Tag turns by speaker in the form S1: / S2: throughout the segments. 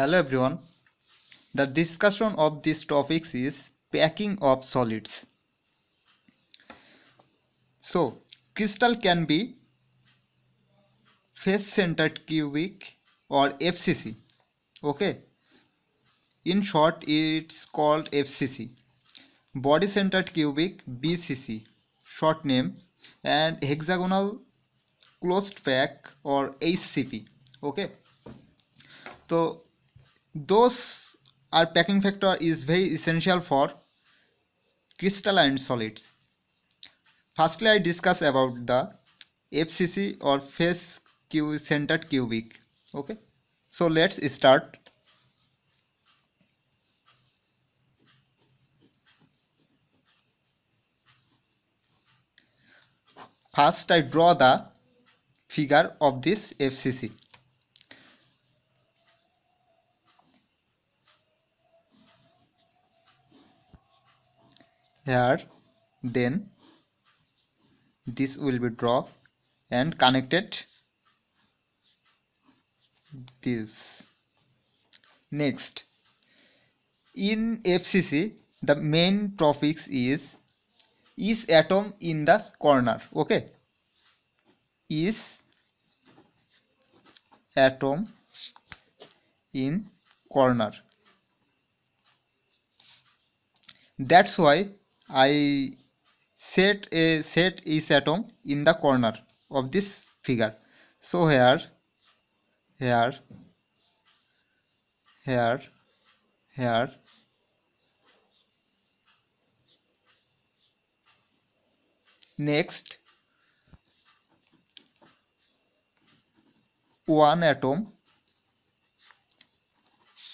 S1: Hello everyone. The discussion of these topics is packing of solids. So, crystal can be face centered cubic or FCC. Okay. In short, it's called FCC. Body centered cubic BCC, short name, and hexagonal closed pack or HCP. Okay. तो those are packing factor is very essential for crystalline solids firstly i discuss about the fcc or face centered cubic okay so let's start first i draw the figure of this fcc here then this will be drop and connected this next in fcc the main topics is is atom in the corner okay is atom in corner that's why I set a set each atom in the corner of this figure so here here here here next one atom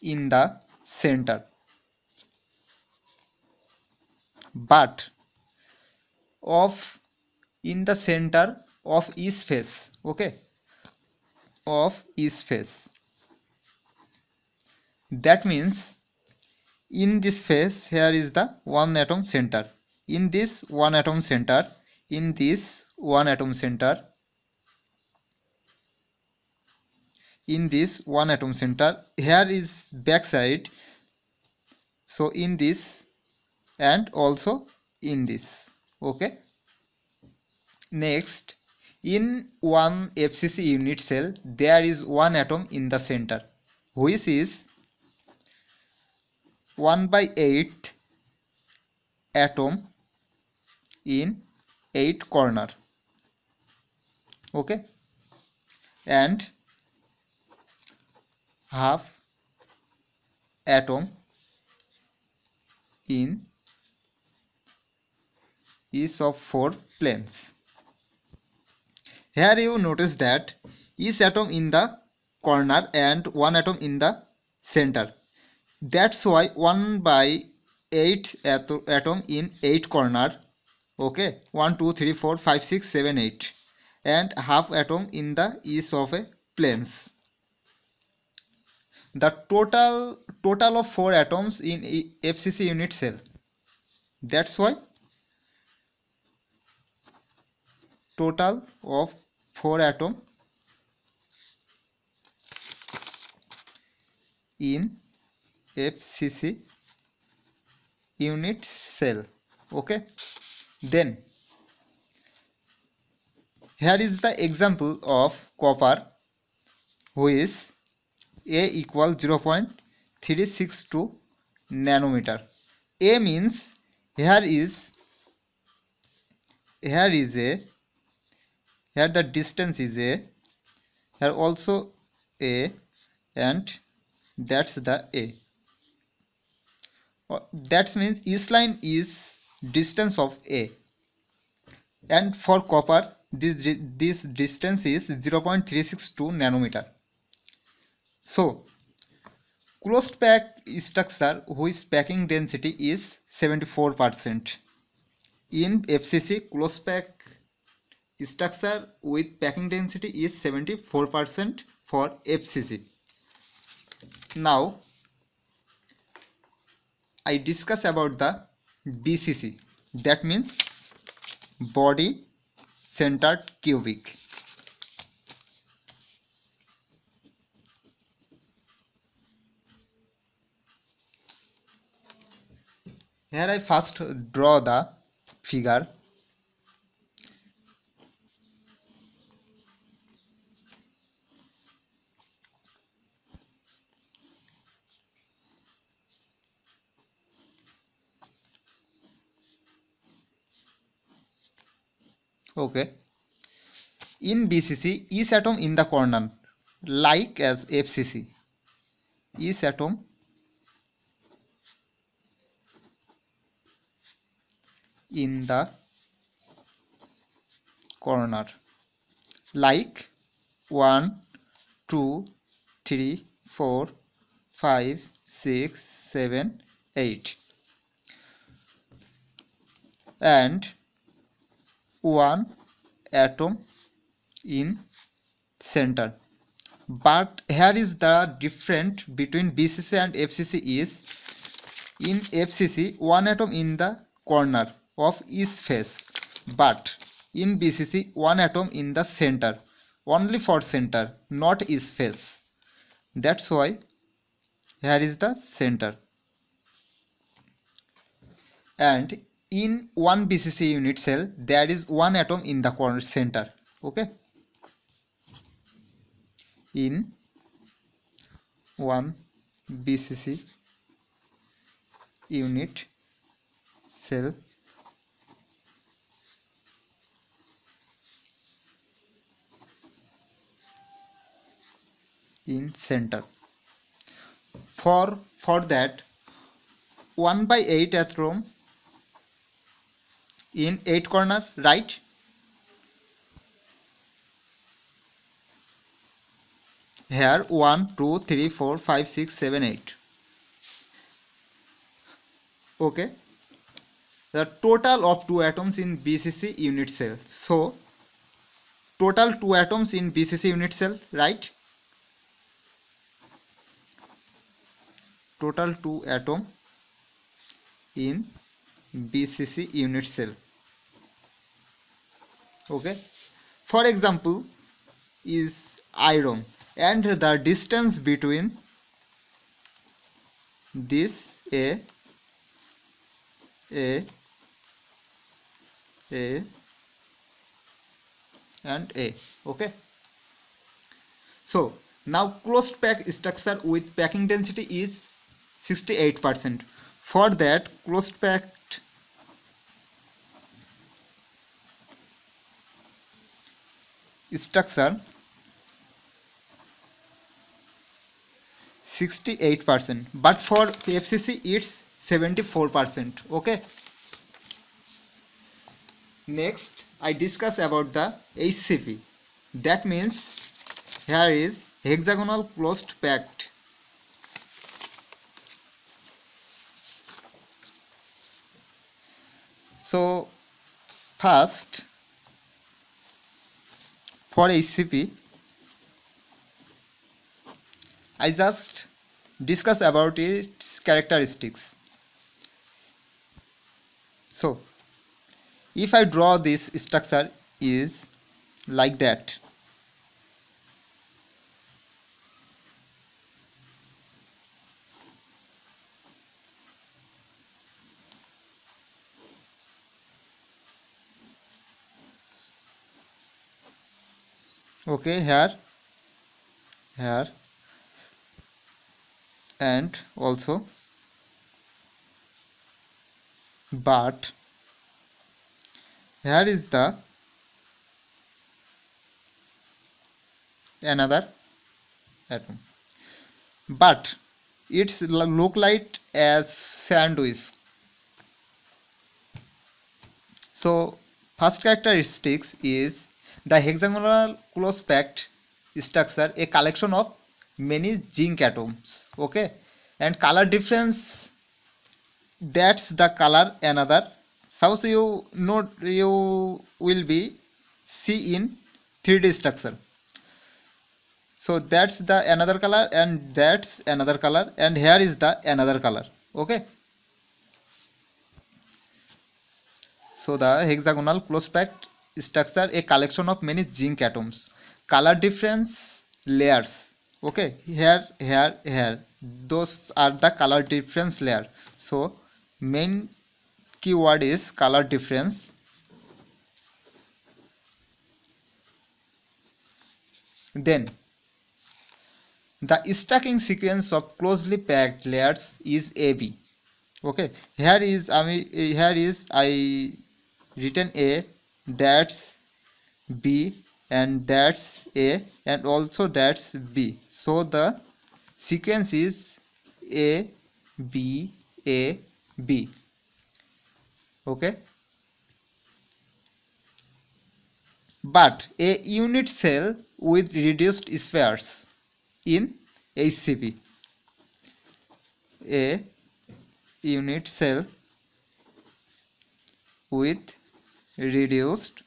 S1: in the center but of in the center of each face okay of each face that means in this face here is the one atom center in this one atom center in this one atom center in this one atom center here is back side so in this and also in this okay next in one fcc unit cell there is one atom in the center which is 1 by 8 atom in 8 corner okay and half atom in each of four planes. Here you notice that each atom in the corner and one atom in the center. That's why 1 by 8 atom in 8 corner. Okay, 1, 2, 3, 4, 5, 6, 7, 8 and half atom in the each of a planes. The total total of 4 atoms in FCC unit cell. That's why total of four atom in FCC unit cell okay then here is the example of copper which a equal 0.362 nanometer a means here is here is a here the distance is a here also a and that's the a oh, that means each line is distance of a and for copper this this distance is 0.362 nanometer so closed pack structure whose packing density is 74 percent in fcc closed pack structure with packing density is 74% for FCC. Now, I discuss about the BCC that means body centered cubic. Here I first draw the figure okay in bcc each atom in the corner like as fcc each atom in the corner like 1 2 3 4 5 6 7 8 and one atom in center but here is the difference between bcc and fcc is in fcc one atom in the corner of each face but in bcc one atom in the center only for center not each face that's why here is the center and in one BCC unit cell there is one atom in the corner center okay in one bcc unit cell in center for for that 1 by 8 atom in 8 corner right here 1 2 3 4 5 6 7 8 okay the total of two atoms in bcc unit cell so total two atoms in bcc unit cell right total two atom in BCC unit cell okay for example is iron and the distance between this A A A and A okay so now closed pack structure with packing density is 68 percent For that, closed packed structure 68% percent but for FCC it's 74% percent okay next I discuss about the HCP that means here is hexagonal closed packed So first for HCP I just discuss about its characteristics. So if I draw this structure is like that okay here here and also but here is the another atom but it's look like as sandwich so first characteristics is the hexagonal close-packed structure a collection of many zinc atoms. Okay, and color difference, that's the color another. So you know you will be see in 3D structure. So that's the another color, and that's another color, and here is the another color. Okay. So the hexagonal close-packed structure a collection of many zinc atoms color difference layers okay here here here those are the color difference layer so main keyword is color difference then the stacking sequence of closely packed layers is AB okay here is I mean, here is I written A that's B and that's A and also that's B. So the sequence is A, B, A, B. Okay. But a unit cell with reduced spheres in HCP. A unit cell with reduced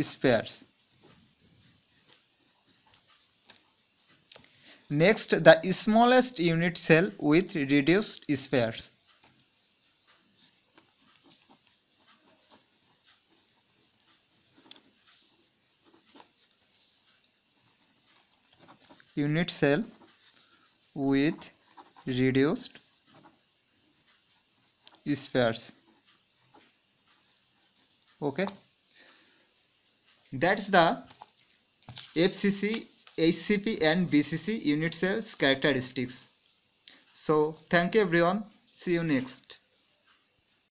S1: spares. Next, the smallest unit cell with reduced spares. Unit cell with reduced spares okay that's the FCC HCP and BCC unit cells characteristics so thank you everyone see you next